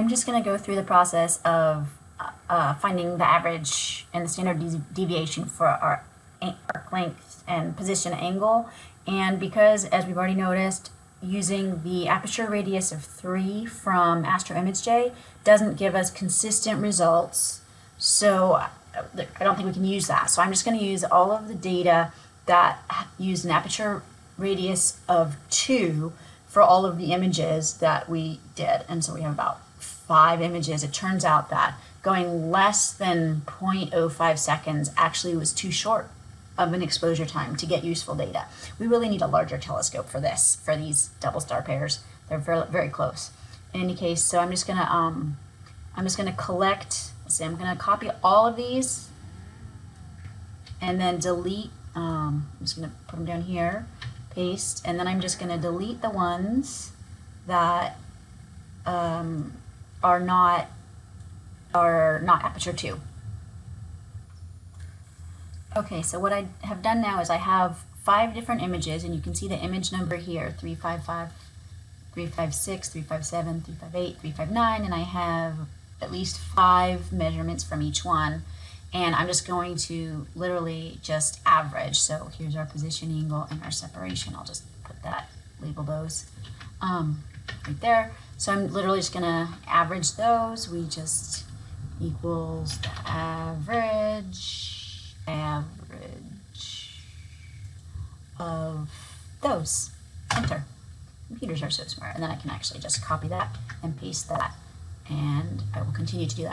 I'm just going to go through the process of uh, finding the average and the standard de- deviation for our arc length and position angle. And because, as we've already noticed, using the aperture radius of 3 from Astro ImageJ doesn't give us consistent results. So uh, I don't think we can use that. So I'm just going to use all of the data that use an aperture radius of 2 for all of the images that we did. And so we have about five images. It turns out that going less than 0.05 seconds actually was too short of an exposure time to get useful data. We really need a larger telescope for this, for these double star pairs. They're very, very close. In any case, so I'm just gonna um, I'm just gonna collect. Let's see, I'm gonna copy all of these and then delete. Um, I'm just gonna put them down here, paste, and then I'm just gonna delete the ones that um, are not are not aperture two. Okay, so what I have done now is I have five different images, and you can see the image number here, 355, 356, 357, 358, 359, and I have at least five measurements from each one. And I'm just going to literally just average. So here's our position angle and our separation. I'll just put that, label those um, right there. So I'm literally just gonna average those. We just equals the average, average of those. Enter. Computers are so smart. And then I can actually just copy that and paste that. And I will continue to do that.